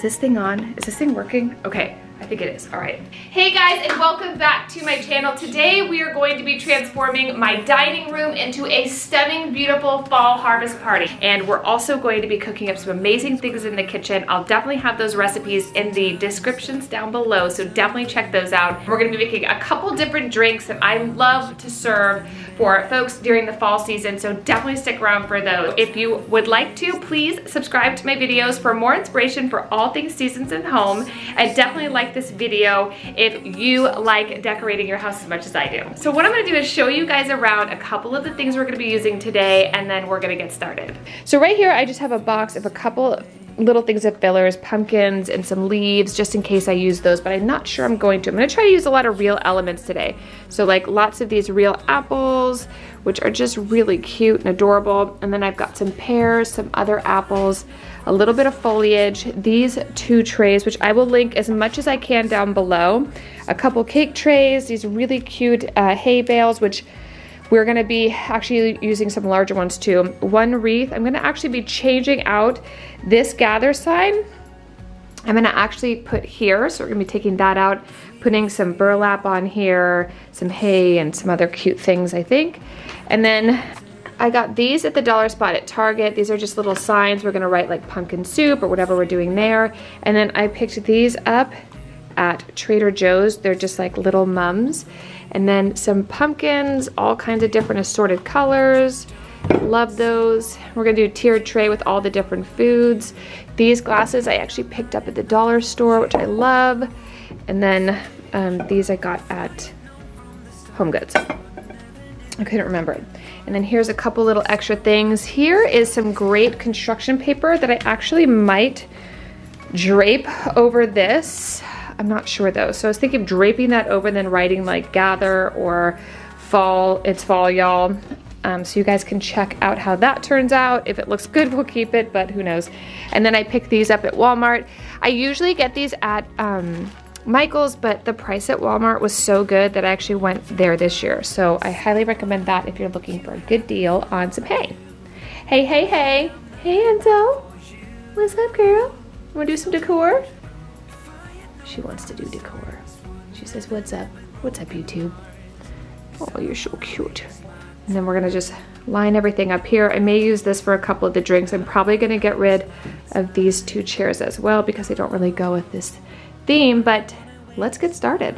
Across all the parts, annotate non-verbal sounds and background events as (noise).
Is this thing on? Is this thing working? Okay, think it is, all right. Hey guys, and welcome back to my channel. Today we are going to be transforming my dining room into a stunning, beautiful fall harvest party. And we're also going to be cooking up some amazing things in the kitchen. I'll definitely have those recipes in the descriptions down below, so definitely check those out. We're gonna be making a couple different drinks that I love to serve for folks during the fall season, so definitely stick around for those. If you would like to, please subscribe to my videos for more inspiration for all things seasons and home, and definitely like like this video if you like decorating your house as much as I do. So what I'm gonna do is show you guys around a couple of the things we're gonna be using today and then we're gonna get started. So right here I just have a box of a couple little things of fillers, pumpkins and some leaves just in case I use those, but I'm not sure I'm going to. I'm gonna try to use a lot of real elements today. So like lots of these real apples, which are just really cute and adorable. And then I've got some pears, some other apples, a little bit of foliage, these two trays, which I will link as much as I can down below, a couple cake trays, these really cute uh, hay bales, which we're gonna be actually using some larger ones too. One wreath, I'm gonna actually be changing out this gather sign. I'm gonna actually put here, so we're gonna be taking that out, putting some burlap on here, some hay and some other cute things, I think. And then I got these at the dollar spot at Target. These are just little signs. We're gonna write like pumpkin soup or whatever we're doing there. And then I picked these up at Trader Joe's. They're just like little mums. And then some pumpkins, all kinds of different assorted colors. Love those. We're gonna do a tiered tray with all the different foods. These glasses I actually picked up at the dollar store, which I love. And then um, these I got at Home Goods. I couldn't remember. And then here's a couple little extra things. Here is some great construction paper that I actually might drape over this. I'm not sure though. So I was thinking of draping that over then writing like gather or fall, it's fall y'all. Um, so you guys can check out how that turns out. If it looks good, we'll keep it, but who knows. And then I picked these up at Walmart. I usually get these at um, Michael's, but the price at Walmart was so good that I actually went there this year. So I highly recommend that if you're looking for a good deal on some hay. Hey, hey, hey. Hey, Enzo. What's up, girl? Wanna do some decor? She wants to do decor. She says, what's up? What's up, YouTube? Oh, you're so cute. And then we're gonna just line everything up here. I may use this for a couple of the drinks. I'm probably gonna get rid of these two chairs as well because they don't really go with this theme, but let's get started.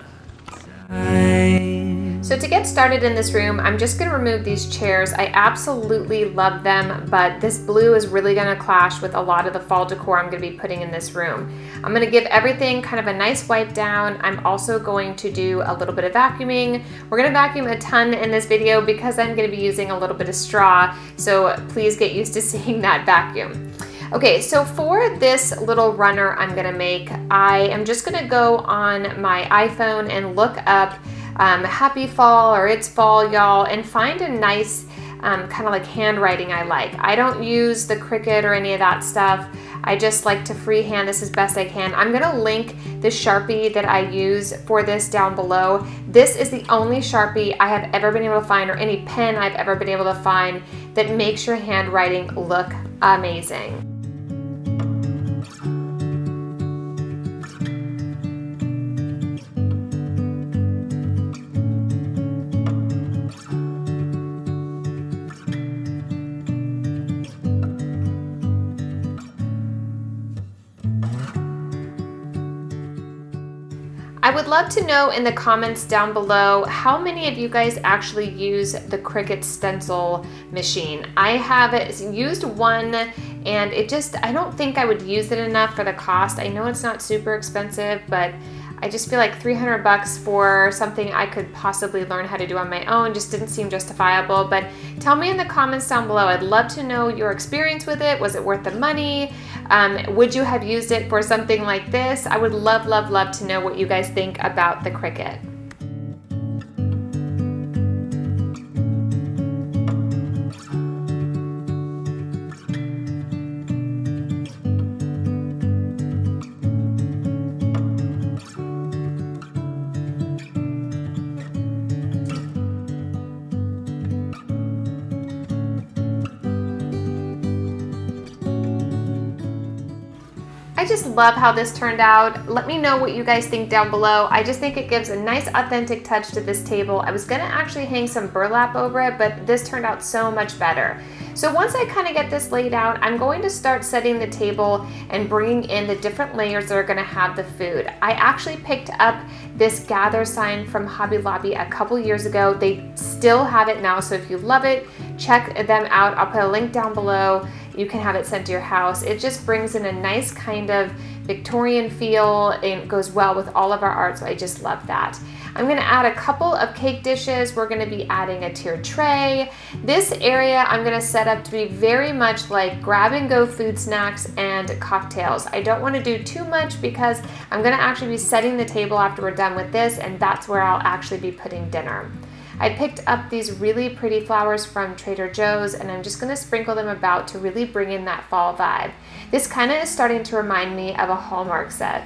So to get started in this room, I'm just gonna remove these chairs. I absolutely love them, but this blue is really gonna clash with a lot of the fall decor I'm gonna be putting in this room. I'm gonna give everything kind of a nice wipe down. I'm also going to do a little bit of vacuuming. We're gonna vacuum a ton in this video because I'm gonna be using a little bit of straw, so please get used to (laughs) seeing that vacuum. Okay, so for this little runner I'm gonna make, I am just gonna go on my iPhone and look up um, happy fall or it's fall y'all and find a nice um, kind of like handwriting I like. I don't use the Cricut or any of that stuff. I just like to freehand this as best I can. I'm gonna link the Sharpie that I use for this down below. This is the only Sharpie I have ever been able to find or any pen I've ever been able to find that makes your handwriting look amazing. Would love to know in the comments down below how many of you guys actually use the Cricut stencil machine. I have used one and it just, I don't think I would use it enough for the cost. I know it's not super expensive, but I just feel like 300 bucks for something I could possibly learn how to do on my own just didn't seem justifiable. But tell me in the comments down below. I'd love to know your experience with it. Was it worth the money? Um, would you have used it for something like this? I would love, love, love to know what you guys think about the Cricut. I just love how this turned out. Let me know what you guys think down below. I just think it gives a nice authentic touch to this table. I was gonna actually hang some burlap over it, but this turned out so much better. So once I kind of get this laid out, I'm going to start setting the table and bringing in the different layers that are gonna have the food. I actually picked up this gather sign from Hobby Lobby a couple years ago. They still have it now, so if you love it, check them out. I'll put a link down below. You can have it sent to your house. It just brings in a nice kind of Victorian feel and goes well with all of our art, so I just love that. I'm gonna add a couple of cake dishes. We're gonna be adding a tiered tray. This area I'm gonna set up to be very much like grab and go food snacks and cocktails. I don't wanna do too much because I'm gonna actually be setting the table after we're done with this and that's where I'll actually be putting dinner. I picked up these really pretty flowers from Trader Joe's and I'm just gonna sprinkle them about to really bring in that fall vibe. This kind of is starting to remind me of a Hallmark set.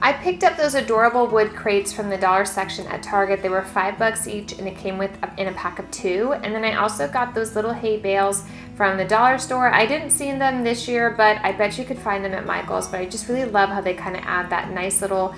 I picked up those adorable wood crates from the dollar section at Target. They were five bucks each and it came with in a pack of two. And then I also got those little hay bales from the dollar store. I didn't see them this year, but I bet you could find them at Michael's. But I just really love how they kind of add that nice little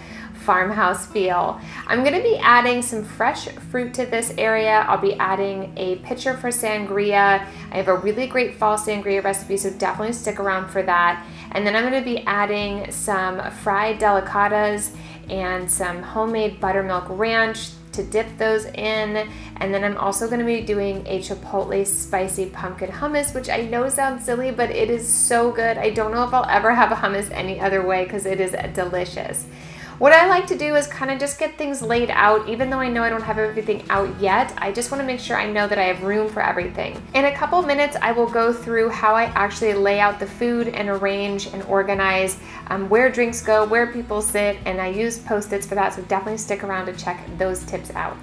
farmhouse feel. I'm gonna be adding some fresh fruit to this area. I'll be adding a pitcher for sangria. I have a really great fall sangria recipe, so definitely stick around for that. And then I'm gonna be adding some fried delicatas and some homemade buttermilk ranch to dip those in. And then I'm also gonna be doing a chipotle spicy pumpkin hummus, which I know sounds silly, but it is so good. I don't know if I'll ever have a hummus any other way because it is delicious. What I like to do is kind of just get things laid out, even though I know I don't have everything out yet, I just wanna make sure I know that I have room for everything. In a couple minutes, I will go through how I actually lay out the food and arrange and organize um, where drinks go, where people sit, and I use post-its for that, so definitely stick around to check those tips out.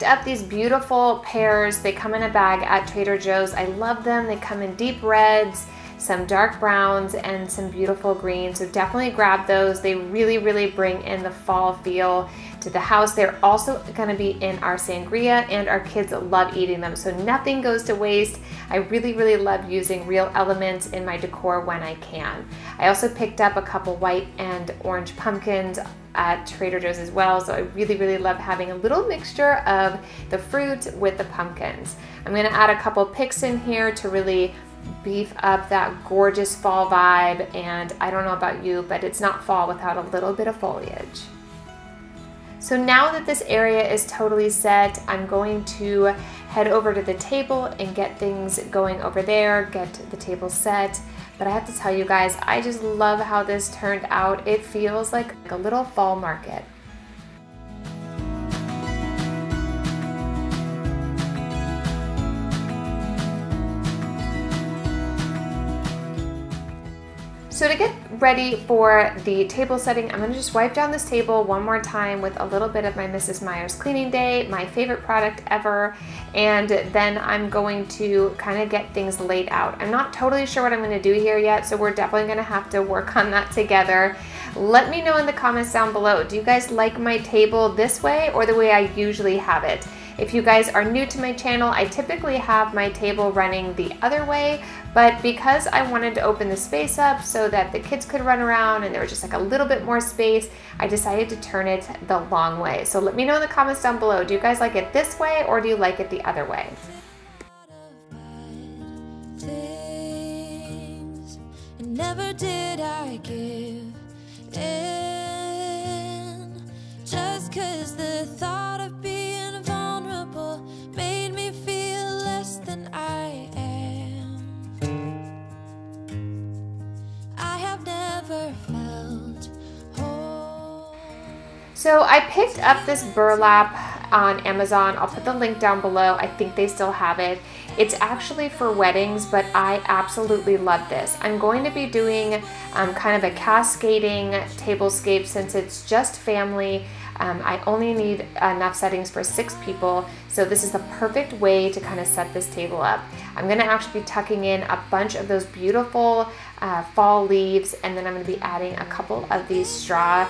Picked up these beautiful pears. They come in a bag at Trader Joe's. I love them. They come in deep reds, some dark browns, and some beautiful greens. So definitely grab those. They really, really bring in the fall feel to the house. They're also gonna be in our sangria and our kids love eating them. So nothing goes to waste. I really, really love using real elements in my decor when I can. I also picked up a couple white and orange pumpkins at Trader Joe's as well. So I really, really love having a little mixture of the fruit with the pumpkins. I'm gonna add a couple picks in here to really beef up that gorgeous fall vibe. And I don't know about you, but it's not fall without a little bit of foliage. So now that this area is totally set, I'm going to head over to the table and get things going over there, get the table set. But I have to tell you guys, I just love how this turned out. It feels like a little fall market. So to get ready for the table setting, I'm gonna just wipe down this table one more time with a little bit of my Mrs. Meyer's Cleaning Day, my favorite product ever, and then I'm going to kind of get things laid out. I'm not totally sure what I'm gonna do here yet, so we're definitely gonna have to work on that together. Let me know in the comments down below, do you guys like my table this way or the way I usually have it? If you guys are new to my channel, I typically have my table running the other way, but because I wanted to open the space up so that the kids could run around and there was just like a little bit more space, I decided to turn it the long way. So let me know in the comments down below, do you guys like it this way or do you like it the other way? never did I give in just cause the thought of being never felt whole. So I picked up this burlap on Amazon. I'll put the link down below. I think they still have it. It's actually for weddings, but I absolutely love this. I'm going to be doing um, kind of a cascading tablescape since it's just family. Um, I only need enough settings for six people, so this is the perfect way to kind of set this table up. I'm gonna actually be tucking in a bunch of those beautiful uh, fall leaves, and then I'm gonna be adding a couple of these straw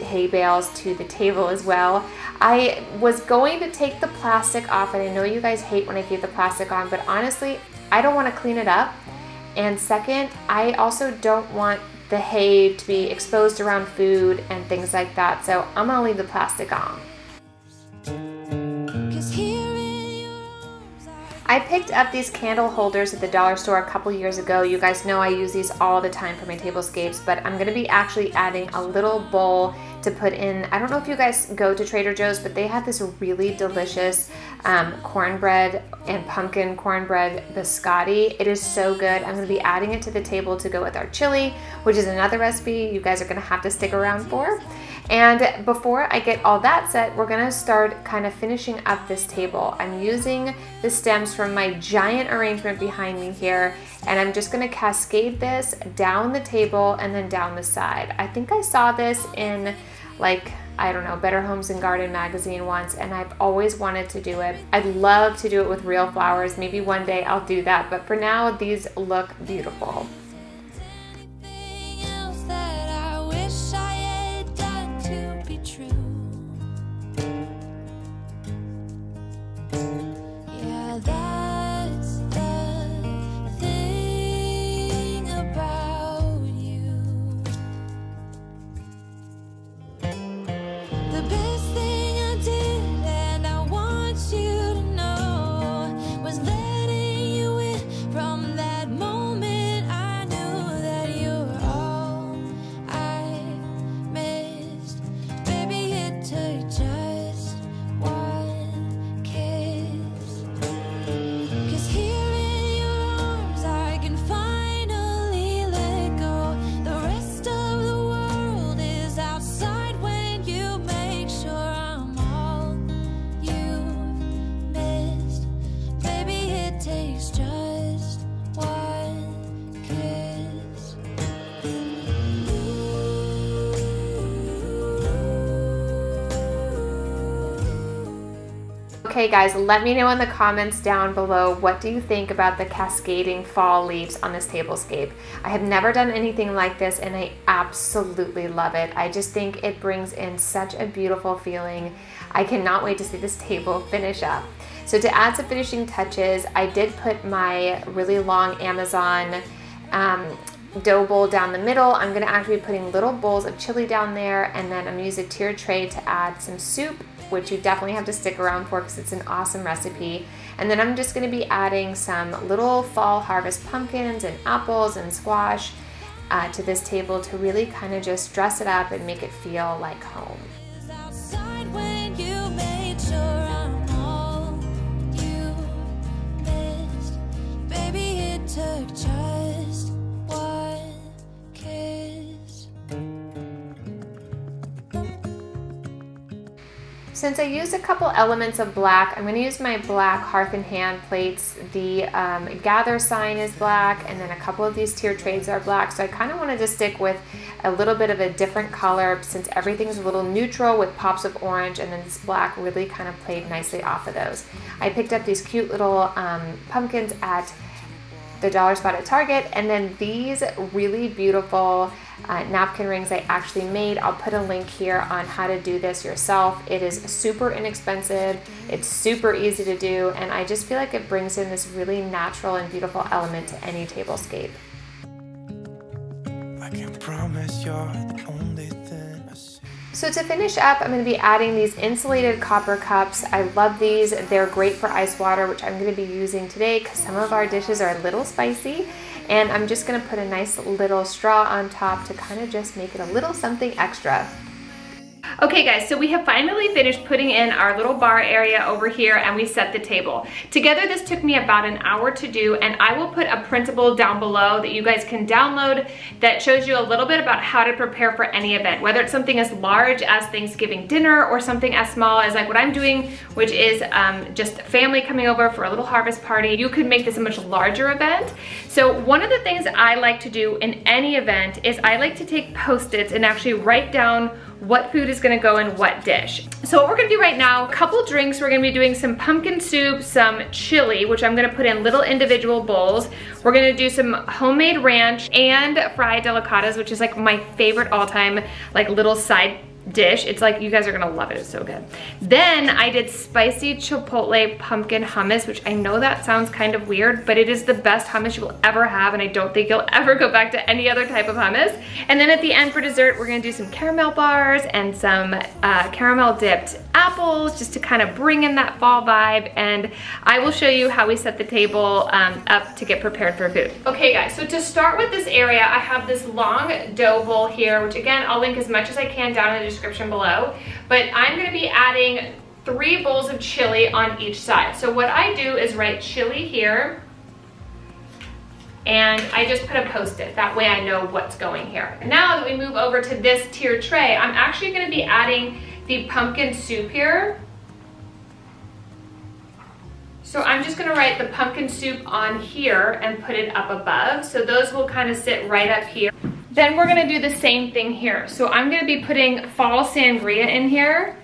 hay bales to the table as well. I was going to take the plastic off and I know you guys hate when I keep the plastic on, but honestly, I don't want to clean it up. And second, I also don't want the hay to be exposed around food and things like that. So I'm gonna leave the plastic on. I picked up these candle holders at the dollar store a couple years ago. You guys know I use these all the time for my tablescapes, but I'm gonna be actually adding a little bowl to put in. I don't know if you guys go to Trader Joe's, but they have this really delicious um, cornbread and pumpkin cornbread biscotti. It is so good. I'm gonna be adding it to the table to go with our chili, which is another recipe you guys are gonna have to stick around for. And before I get all that set, we're gonna start kind of finishing up this table. I'm using the stems from my giant arrangement behind me here, and I'm just gonna cascade this down the table and then down the side. I think I saw this in like I don't know, Better Homes and Garden magazine once, and I've always wanted to do it. I'd love to do it with real flowers. Maybe one day I'll do that, but for now, these look beautiful. Okay guys, let me know in the comments down below what do you think about the cascading fall leaves on this tablescape. I have never done anything like this and I absolutely love it. I just think it brings in such a beautiful feeling. I cannot wait to see this (laughs) table finish up. So to add some finishing touches, I did put my really long Amazon um, dough bowl down the middle. I'm gonna actually be putting little bowls of chili down there and then I'm gonna use a tiered tray to add some soup which you definitely have to stick around for because it's an awesome recipe. And then I'm just gonna be adding some little fall harvest pumpkins and apples and squash uh, to this table to really kind of just dress it up and make it feel like home. Since I used a couple elements of black, I'm going to use my black Hearth and Hand plates. The um, gather sign is black and then a couple of these tier trays are black. So I kind of wanted to stick with a little bit of a different color since everything's a little neutral with pops of orange and then this black really kind of played nicely off of those. I picked up these cute little um, pumpkins at the dollar spot at Target and then these really beautiful uh, napkin rings I actually made. I'll put a link here on how to do this yourself. It is super inexpensive, it's super easy to do, and I just feel like it brings in this really natural and beautiful element to any tablescape. So to finish up, I'm gonna be adding these insulated copper cups. I love these. They're great for ice water, which I'm gonna be using today because some of our dishes are a little spicy. And I'm just gonna put a nice little straw on top to kind of just make it a little something extra. Okay guys, so we have finally finished putting in our little bar area over here and we set the table. Together this took me about an hour to do and I will put a printable down below that you guys can download that shows you a little bit about how to prepare for any event, whether it's something as large as Thanksgiving dinner or something as small as like what I'm doing, which is um, just family coming over for a little harvest party. You could make this a much larger event. So one of the things I like to do in any event is I like to take post-its and actually write down what food is gonna go in what dish. So what we're gonna do right now, a couple drinks, we're gonna be doing some pumpkin soup, some chili, which I'm gonna put in little individual bowls. We're gonna do some homemade ranch and fried delicatas, which is like my favorite all time, like little side dish. It's like, you guys are gonna love it, it's so good. Then I did spicy chipotle pumpkin hummus, which I know that sounds kind of weird, but it is the best hummus you will ever have, and I don't think you'll (laughs) ever go back to any other type of hummus. And then at the end for dessert, we're gonna do some caramel bars and some uh, caramel dipped apples, just to kind of bring in that fall vibe, and I will show you how we set the table um, up to get prepared for food. Okay guys, so to start with this area, I have this long dough bowl here, which again, I'll link as much as I can down in the description below. But I'm gonna be adding three bowls of chili on each side. So what I do is write chili here, and I just put a post-it. That way I know what's going here. Now that we move over to this tier tray, I'm actually gonna be adding the pumpkin soup here. So I'm just gonna write the pumpkin soup on here and put it up above. So those will kind of sit right up here. Then we're gonna do the same thing here. So I'm gonna be putting fall sangria in here.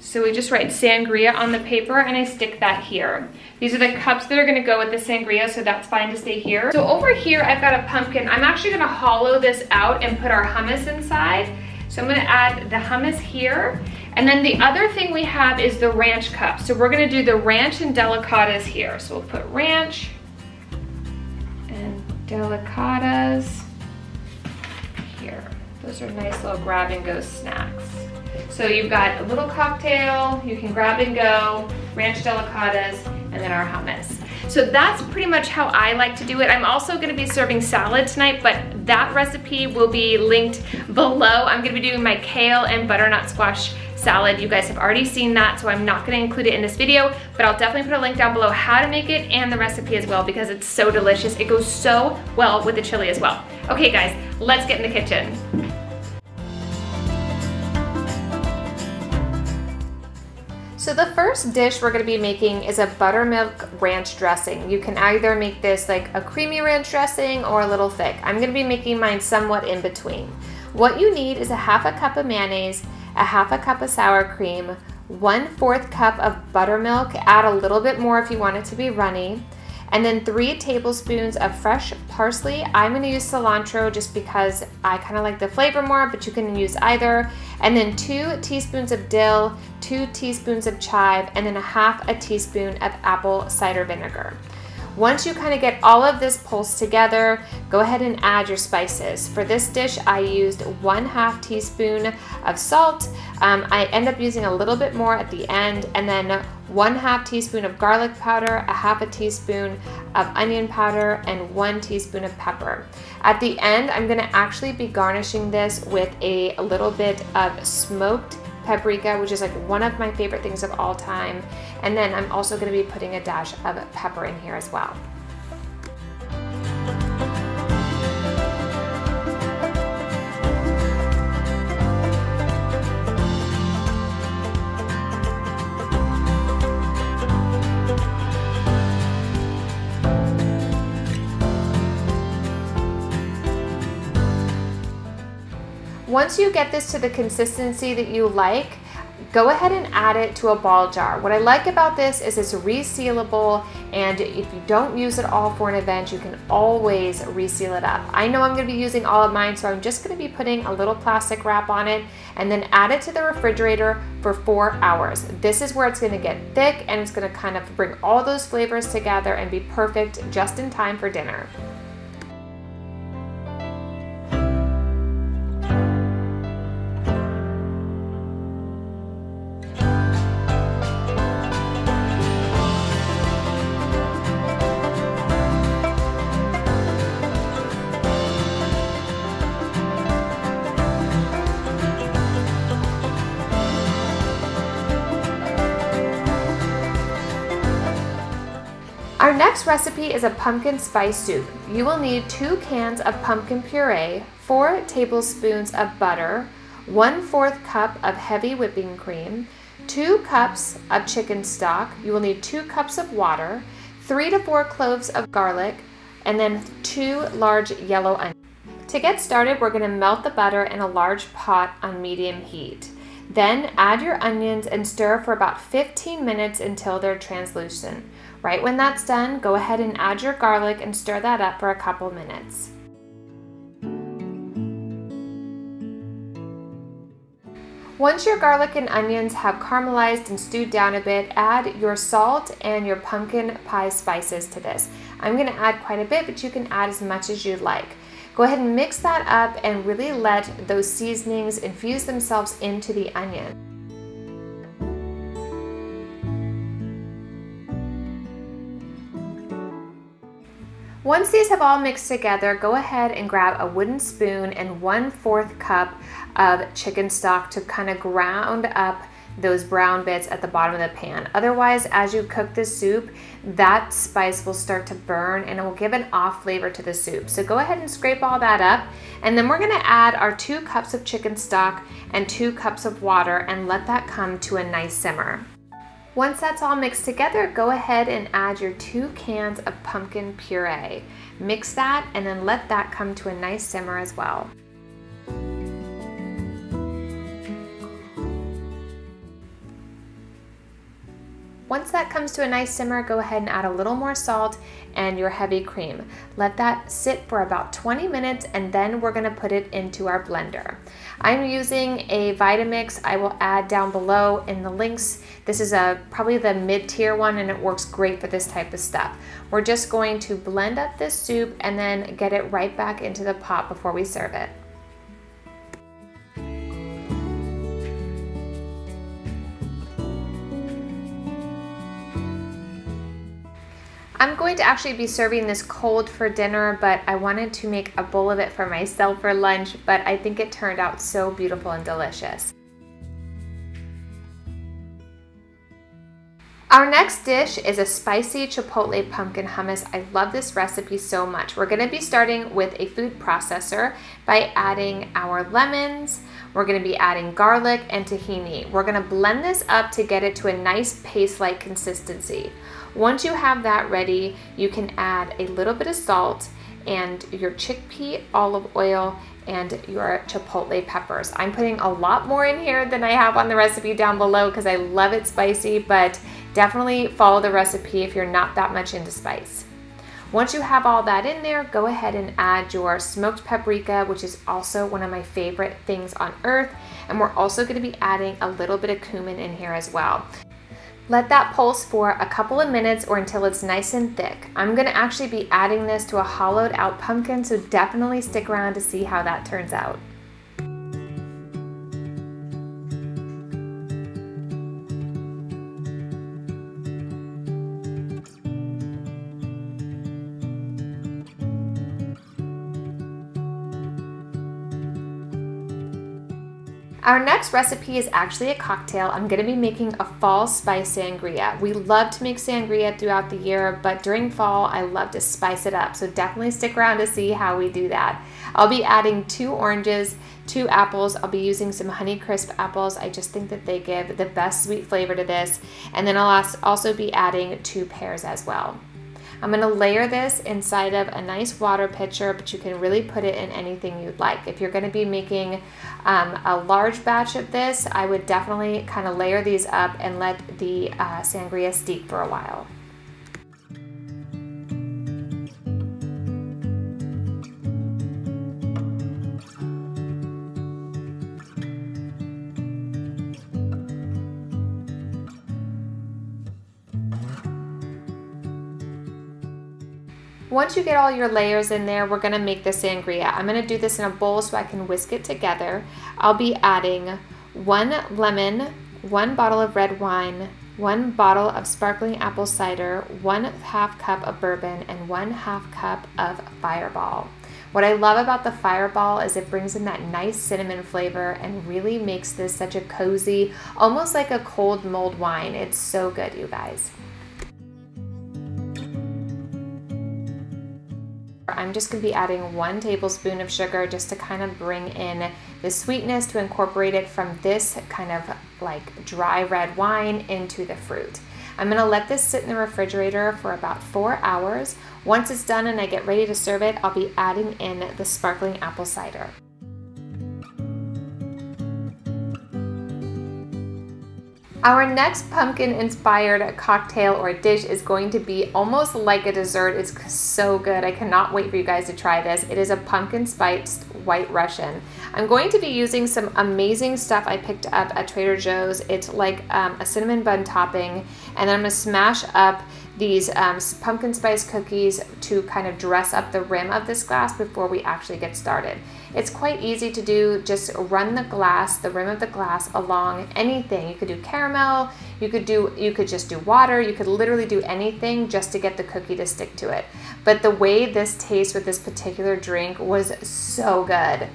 So we just write sangria on the paper and I stick that here. These are the cups that are gonna go with the sangria, so that's fine to stay here. So over here, I've got a pumpkin. I'm actually gonna hollow this out and put our hummus inside. So I'm gonna add the hummus here. And then the other thing we have is the ranch cup. So we're gonna do the ranch and delicatas here. So we'll put ranch, delicatas here. Those are nice little grab and go snacks. So you've got a little cocktail, you can grab and go, ranch delicatas, and then our hummus. So that's pretty much how I like to do it. I'm also gonna be serving salad tonight, but that recipe will be linked below. I'm gonna be doing my kale and butternut squash salad. You guys have already seen that, so I'm not gonna include it in this video, but I'll definitely put a link down below how to make it and the recipe as well because it's so delicious. It goes so well with the chili as well. Okay guys, let's get in the kitchen. So the first dish we're gonna be making is a buttermilk ranch dressing. You can either make this like a creamy ranch dressing or a little thick. I'm gonna be making mine somewhat in between. What you need is a half a cup of mayonnaise, a half a cup of sour cream, one fourth cup of buttermilk, add a little bit more if you want it to be runny, and then three tablespoons of fresh parsley. I'm gonna use cilantro just because I kind of like the flavor more, but you can use either. And then two teaspoons of dill, two teaspoons of chive, and then a half a teaspoon of apple cider vinegar. Once you kind of get all of this pulsed together, go ahead and add your spices. For this dish, I used one half teaspoon of salt. Um, I end up using a little bit more at the end, and then one half teaspoon of garlic powder, a half a teaspoon of onion powder, and one teaspoon of pepper. At the end, I'm gonna actually be garnishing this with a little bit of smoked paprika, which is like one of my favorite things of all time. And then I'm also gonna be putting a dash of pepper in here as well. Once you get this to the consistency that you like, go ahead and add it to a ball jar. What I like about this is it's resealable and if you don't use it all for an event, you can always reseal it up. I know I'm gonna be using all of mine, so I'm just gonna be putting a little plastic wrap on it and then add it to the refrigerator for four hours. This is where it's gonna get thick and it's gonna kind of bring all those flavors together and be perfect just in time for dinner. Next recipe is a pumpkin spice soup. You will need two cans of pumpkin puree, four tablespoons of butter, one fourth cup of heavy whipping cream, two cups of chicken stock. You will need two cups of water, three to four cloves of garlic, and then two large yellow onions. To get started, we're gonna melt the butter in a large pot on medium heat. Then add your onions and stir for about 15 minutes until they're translucent. Right when that's done, go ahead and add your garlic and stir that up for a couple minutes. Once your garlic and onions have caramelized and stewed down a bit, add your salt and your pumpkin pie spices to this. I'm gonna add quite a bit, but you can add as much as you'd like. Go ahead and mix that up and really let those seasonings infuse themselves into the onion. Once these have all mixed together, go ahead and grab a wooden spoon and one fourth cup of chicken stock to kind of ground up those brown bits at the bottom of the pan. Otherwise, as you cook the soup, that spice will start to burn and it will give an off flavor to the soup. So go ahead and scrape all that up. And then we're gonna add our two cups of chicken stock and two cups of water and let that come to a nice simmer. Once that's all mixed together, go ahead and add your two cans of pumpkin puree. Mix that and then let that come to a nice simmer as well. Once that comes to a nice simmer, go ahead and add a little more salt and your heavy cream. Let that sit for about 20 minutes and then we're gonna put it into our blender. I'm using a Vitamix I will add down below in the links. This is a probably the mid-tier one and it works great for this type of stuff. We're just going to blend up this soup and then get it right back into the pot before we serve it. I'm going to actually be serving this cold for dinner, but I wanted to make a bowl of it for myself for lunch, but I think it turned out so beautiful and delicious. Our next dish is a spicy chipotle pumpkin hummus. I love this recipe so much. We're gonna be starting with a food processor by adding our lemons, we're gonna be adding garlic and tahini. We're gonna blend this up to get it to a nice paste-like consistency. Once you have that ready, you can add a little bit of salt and your chickpea olive oil and your chipotle peppers. I'm putting a lot more in here than I have on the recipe down below because I love it spicy, but definitely follow the recipe if you're not that much into spice. Once you have all that in there, go ahead and add your smoked paprika, which is also one of my favorite things on earth. And we're also gonna be adding a little bit of cumin in here as well. Let that pulse for a couple of minutes or until it's nice and thick. I'm gonna actually be adding this to a hollowed out pumpkin, so definitely stick around to see how that turns out. Our next recipe is actually a cocktail. I'm gonna be making a fall spice sangria. We love to make sangria throughout the year, but during fall, I love to spice it up. So definitely stick around to see how we do that. I'll be adding two oranges, two apples. I'll be using some Honeycrisp apples. I just think that they give the best sweet flavor to this. And then I'll also be adding two pears as well. I'm gonna layer this inside of a nice water pitcher, but you can really put it in anything you'd like. If you're gonna be making um, a large batch of this, I would definitely kind of layer these up and let the uh, sangria steep for a while. Once you get all your layers in there, we're gonna make the sangria. I'm gonna do this in a bowl so I can whisk it together. I'll be adding one lemon, one bottle of red wine, one bottle of sparkling apple cider, one half cup of bourbon, and one half cup of fireball. What I love about the fireball is it brings in that nice cinnamon flavor and really makes this such a cozy, almost like a cold mulled wine. It's so good, you guys. I'm just gonna be adding one tablespoon of sugar just to kind of bring in the sweetness to incorporate it from this kind of like dry red wine into the fruit. I'm gonna let this sit in the refrigerator for about four hours. Once it's done and I get ready to serve it, I'll be adding in the sparkling apple cider. Our next pumpkin inspired cocktail or dish is going to be almost like a dessert. It's so good. I cannot wait for you guys to try this. It is a pumpkin spiced white Russian. I'm going to be using some amazing stuff I picked up at Trader Joe's. It's like um, a cinnamon bun topping and then I'm gonna smash up these um, pumpkin spice cookies to kind of dress up the rim of this glass before we actually get started. It's quite easy to do, just run the glass, the rim of the glass along anything. You could do caramel, you could do, you could just do water, you could literally do anything just to get the cookie to stick to it. But the way this tastes with this particular drink was so good.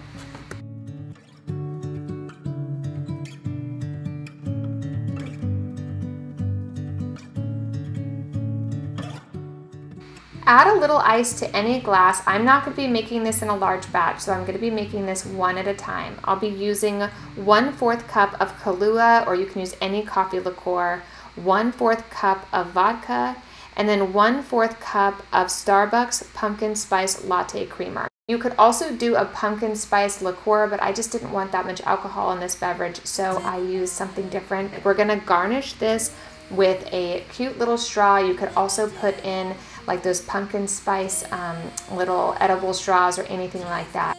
Add a little ice to any glass. I'm not going to be making this in a large batch, so I'm going to be making this one at a time. I'll be using one fourth cup of Kahlua, or you can use any coffee liqueur, one fourth cup of vodka, and then one fourth cup of Starbucks pumpkin spice latte creamer. You could also do a pumpkin spice liqueur, but I just didn't want that much alcohol in this beverage, so I used something different. We're gonna garnish this with a cute little straw. You could also put in like those pumpkin spice um, little edible straws or anything like that.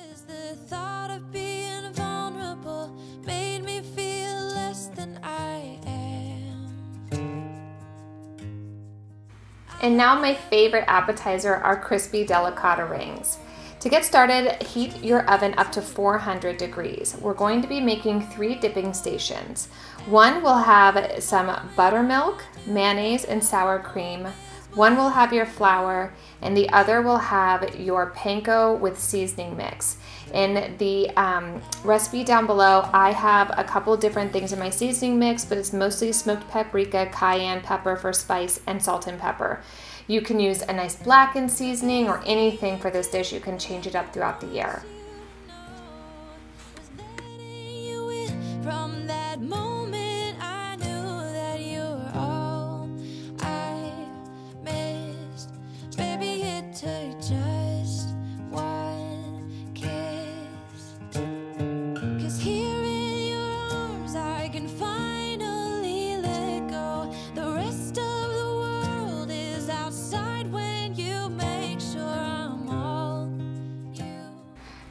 And now my favorite appetizer are crispy delicata rings. To get started, heat your oven up to 400 degrees. We're going to be making three dipping stations. One will have some buttermilk, mayonnaise, and sour cream. One will have your flour and the other will have your panko with seasoning mix. In the um, recipe down below, I have a couple different things in my seasoning mix, but it's mostly smoked paprika, cayenne pepper for spice, and salt and pepper. You can use a nice blackened seasoning or anything for this dish. You can change it up throughout the year.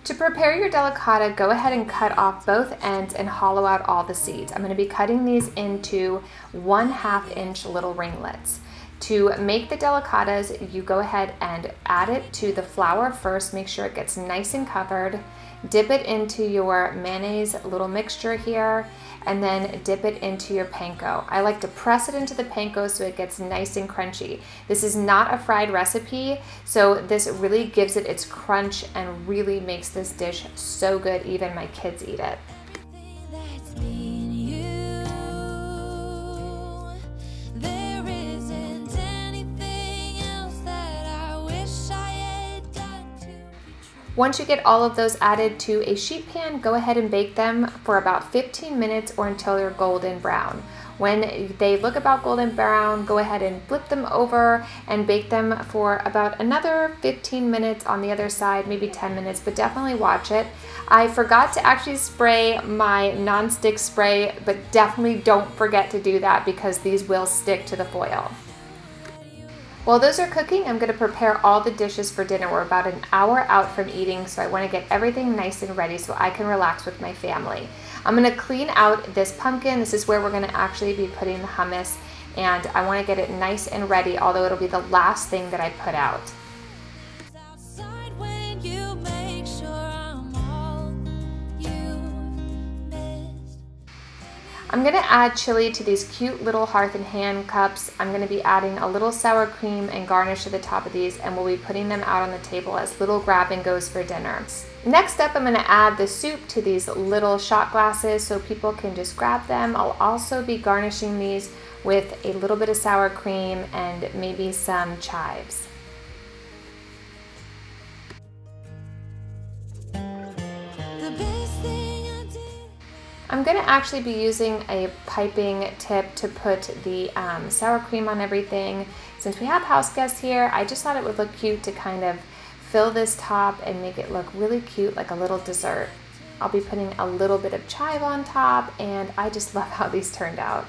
To prepare your delicata, go ahead and cut off both ends and hollow out all the seeds. I'm gonna be cutting these into one half inch little ringlets. To make the delicatas, you go ahead and add it to the flour first, make sure it gets nice and covered. Dip it into your mayonnaise little mixture here, and then dip it into your panko. I like to press it into the panko so it gets nice and crunchy. This is not a fried recipe, so this really gives it its crunch and really makes this dish so good, even my kids eat it. Once you get all of those added to a sheet pan, go ahead and bake them for about 15 minutes or until they're golden brown. When they look about golden brown, go ahead and flip them over and bake them for about another 15 minutes on the other side, maybe 10 minutes, but definitely watch it. I forgot to actually spray my non-stick spray, but definitely don't forget to do that because these will stick to the foil. While those are cooking, I'm gonna prepare all the dishes for dinner. We're about an hour out from eating, so I wanna get everything nice and ready so I can relax with my family. I'm gonna clean out this pumpkin. This is where we're gonna actually be putting the hummus, and I wanna get it nice and ready, although it'll be the last thing that I put out. I'm gonna add chili to these cute little hearth and hand cups. I'm gonna be adding a little sour cream and garnish to the top of these and we'll be putting them out on the table as little grab and goes for dinner. Next up, I'm gonna add the soup to these little shot glasses so people can just grab them. I'll also be garnishing these with a little bit of sour cream and maybe some chives. I'm gonna actually be using a piping tip to put the um, sour cream on everything. Since we have house guests here, I just thought it would look cute to kind of fill this top and make it look really cute like a little dessert. I'll be putting a little bit of chive on top and I just (laughs) love how these turned out.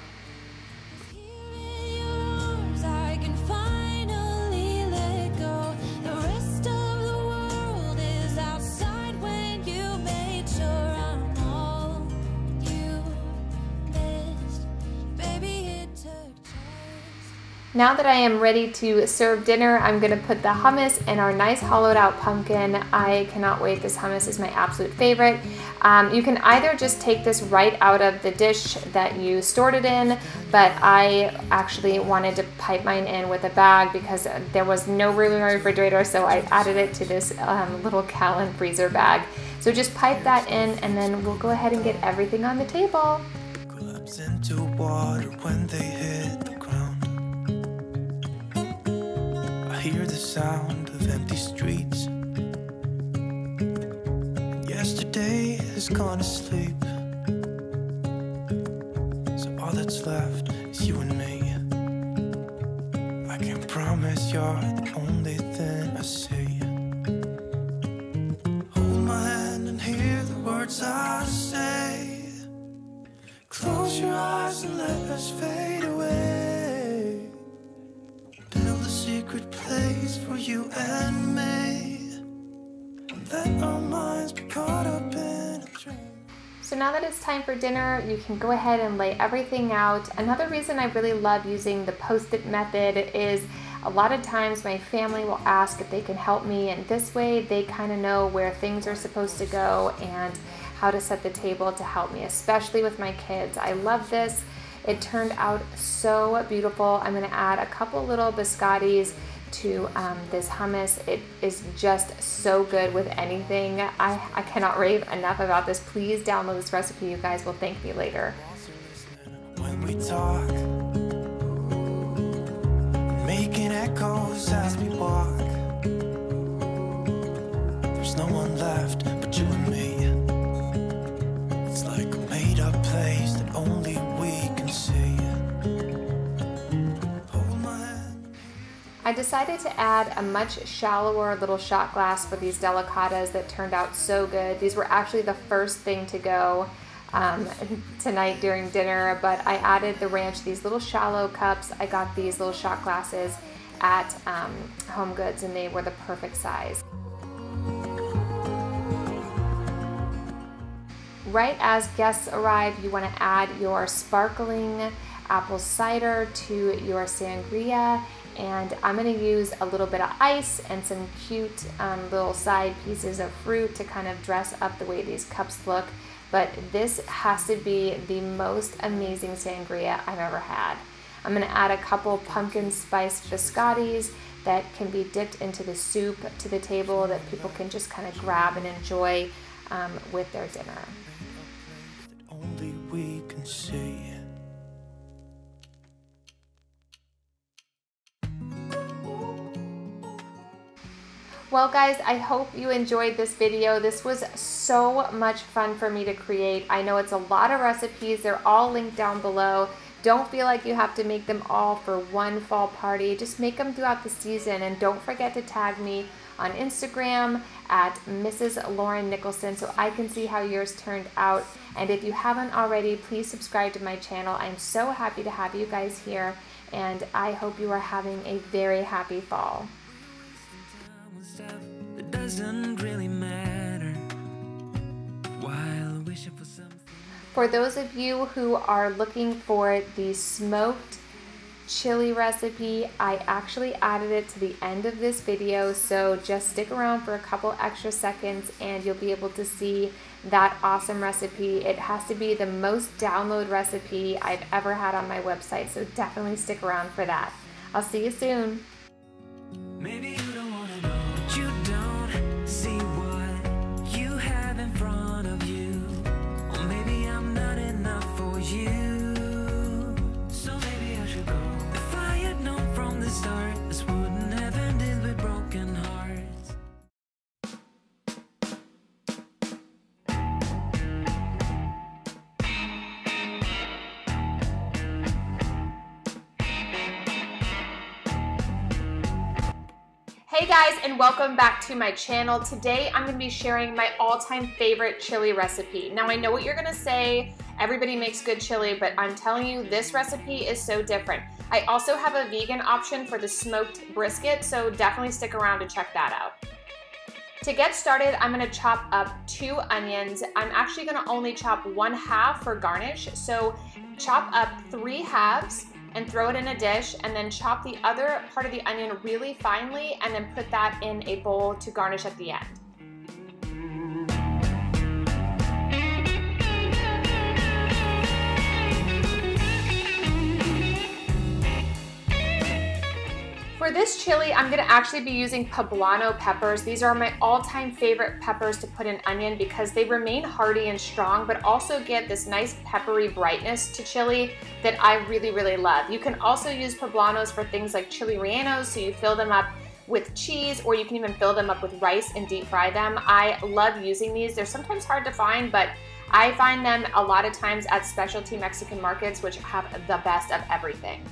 Now that I am ready to serve dinner, I'm gonna put the hummus in our nice hollowed out pumpkin. I cannot wait, this hummus is my absolute favorite. Um, you can either just take this right out of the dish that you stored it in, but I actually wanted to pipe mine in with a bag because there was no room in my refrigerator, so I added it to this um, little gallon freezer bag. So just pipe that in and then we'll go ahead and get everything on the table hear the sound of empty streets. Yesterday has gone to sleep. For dinner, you can go ahead and lay everything out. Another reason I really love using the post-it method is a lot of times my family will ask if they can help me and this way they kind of know where things are supposed to go and how to set the table to help me, especially with my kids. I love this. It turned out so beautiful. I'm gonna add a couple little biscottis to um, this hummus. It is just so good with anything. I, I cannot rave enough about this. Please download this recipe. You guys will thank me later. When we talk, making echoes as decided to add a much shallower little shot glass for these delicatas that turned out so good. These were actually the first thing to go um, (laughs) tonight during dinner, but I added the ranch, these little shallow cups. I got these little shot glasses at um, Home Goods and they were the perfect size. Right as guests arrive, you want to add your sparkling apple cider to your sangria and I'm going to use a little bit of ice and some cute um, little side pieces of fruit to kind of dress up the way these cups look. But this has to be the most amazing sangria I've ever had. I'm going to add a couple pumpkin spice biscottis that can be dipped into the soup to the table that people can just kind of grab and enjoy um, with their dinner. Well guys, I hope you enjoyed this video. This was so much fun for me to create. I know it's a lot of recipes. They're all linked down below. Don't feel like you have to make them all for one fall party. Just make them throughout the season and don't forget to tag me on Instagram at Mrs. Lauren Nicholsen so I can see how yours turned out. And if you haven't already, please subscribe to my channel. I'm so happy to have you guys here and I hope you are having a very happy fall stuff that doesn't really matter while wishing for something. For those of you who are looking for the smoked chili recipe, I actually added it to the end of this video, so just stick around for a couple extra seconds and you'll be able to see that awesome recipe. It has to be the most download recipe I've ever had on my website, so definitely stick around for that. I'll see you soon. Maybe Hey guys and welcome back to my channel. Today I'm going to be sharing my all-time favorite chili recipe. Now I know what you're going to say, everybody makes good chili, but I'm telling you this recipe is so different. I also have a vegan option for the smoked brisket, so definitely stick around to check that out. To get started, I'm gonna chop up two onions. I'm actually gonna only chop one half for garnish, so chop up three halves and throw it in a dish and then chop the other part of the onion really finely and then put that in a bowl to garnish at the end. For this chili, I'm gonna actually be using poblano peppers. These are my all-time favorite peppers to put in onion because they remain hearty and strong, but also give this nice peppery brightness to chili that I really, really love. You can also use poblanos for things like chili rellenos, so you fill them up with cheese or you can even fill them up with rice and deep fry them. I love using these. They're sometimes hard to find, but I find them a lot of times at specialty Mexican markets, which have the best of everything.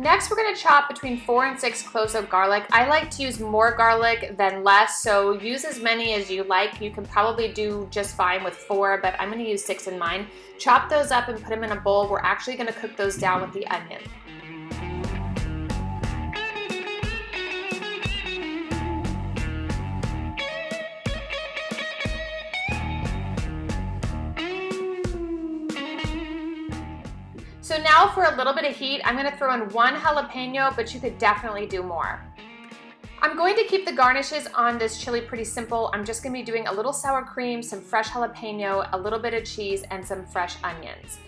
Next, we're gonna chop between four and six cloves of garlic. I like to use more garlic than less, so use as many as you like. You can probably do just fine with four, but I'm gonna use six in mine. Chop those up and put them in a bowl. We're actually gonna cook those down with the onion. A little bit of heat, I'm gonna throw in one jalapeno, but you could definitely do more. I'm going to keep the garnishes on this chili pretty simple. I'm just gonna be doing a little sour cream, some fresh jalapeno, a little bit of cheese, and some fresh onions.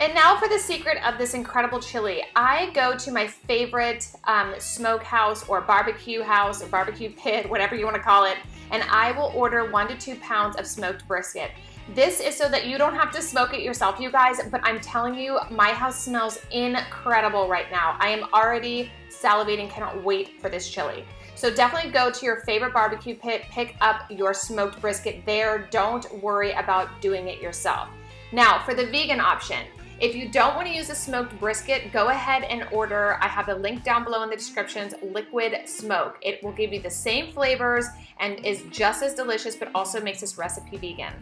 And now for the secret of this incredible chili. I go to my favorite um, smokehouse or barbecue house or barbecue (laughs) pit, whatever you wanna call it, and I will order one to two pounds of smoked brisket. This is so that you don't have to smoke it yourself, you guys, but I'm telling you, my house smells incredible right now. I am already salivating, cannot wait for this chili. So definitely go to your favorite barbecue pit, pick up your smoked brisket there. Don't worry about doing it yourself. Now, for the vegan option, if you don't want to use a smoked brisket, go ahead and order, I have a link down below in the descriptions, Liquid Smoke. It will give you the same flavors and is just as delicious, but also makes this recipe vegan.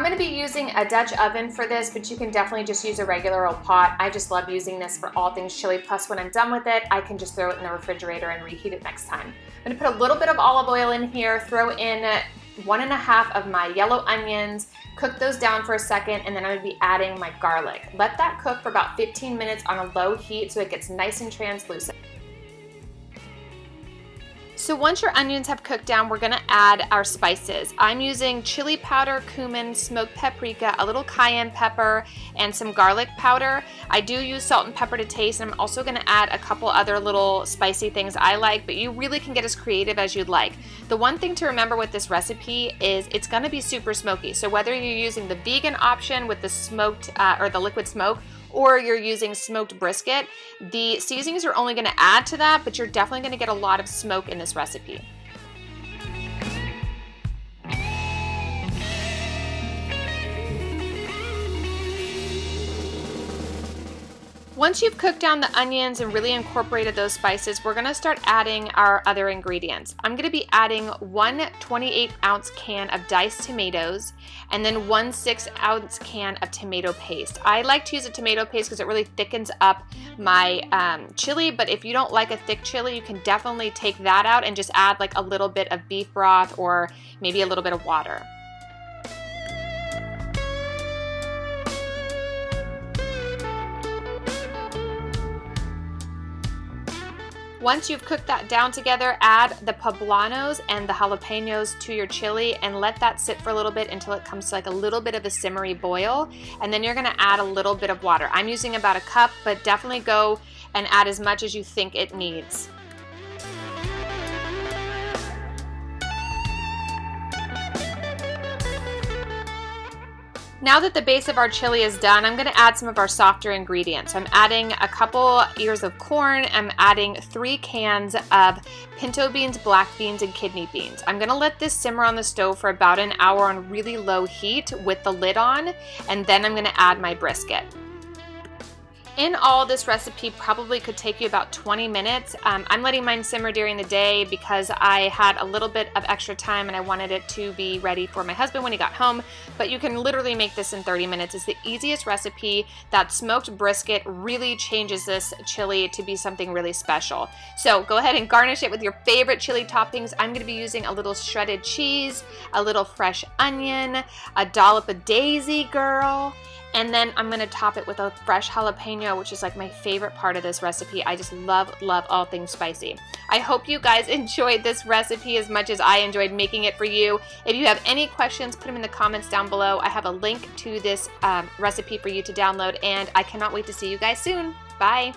I'm gonna be using a Dutch oven for this, but you can definitely just use a regular old pot. I just love using this for all things chili. Plus when I'm done with it, I can just throw it in the refrigerator and reheat it next time. I'm gonna put a little bit of olive oil in here, throw in one and a half of my yellow onions, cook those down for a second, and then I'm gonna be adding my garlic. Let that cook for about 15 minutes on a low heat so it gets nice and translucent. So once your onions have cooked down, we're gonna add our spices. I'm using chili powder, cumin, smoked paprika, a little cayenne pepper, and some garlic powder. I do use salt and pepper to taste, and I'm also gonna add a couple other little spicy things I like, but you really can get as creative as you'd like. The one thing to remember with this recipe is it's gonna be super smoky. So whether you're using the vegan option with the smoked uh, or the liquid smoke, or you're using smoked brisket, the seasonings are only gonna add to that, but you're definitely gonna get a lot of smoke in this recipe. Once you've cooked down the onions and really incorporated those spices, we're gonna start adding our other ingredients. I'm gonna be adding one 28 ounce can of diced tomatoes and then one six ounce can of tomato paste. I like to use a tomato paste because it really thickens up my um, chili, but if you don't like a thick chili, you can definitely take that out and just add like a little bit of beef broth or maybe a little bit of water. Once you've cooked that down together, add the poblanos and the jalapenos to your chili and let that sit for a little bit until it comes to like a little bit of a simmery boil. And then you're gonna add a little bit of water. I'm using about a cup, but definitely go and add as much as you think it needs. Now that the base of our chili is done, I'm gonna add some of our softer ingredients. I'm adding a couple ears of corn. I'm adding three cans of pinto beans, black beans, and kidney beans. I'm gonna let this simmer on the stove for about an hour on really low heat with the lid on, and then I'm gonna add my brisket. In all, this recipe probably could take you about 20 minutes. Um, I'm letting mine simmer during the day because I had a little bit of extra time and I wanted it to be ready for my husband when he got home. But you can literally make this in 30 minutes. It's the easiest recipe. That smoked brisket really changes this chili to be something really special. So go ahead and garnish it with your favorite chili toppings. I'm going to be using a little shredded cheese, a little fresh onion, a dollop of Daisy Girl, and then I'm gonna top it with a fresh jalapeno, which is like my favorite part of this recipe. I just love, love all things spicy. I hope you guys (laughs) enjoyed this recipe as much as I enjoyed making it for you. If you have any questions, put them in the comments down below. I have a link to this um, recipe for you to download, and I cannot wait to see you guys soon. Bye.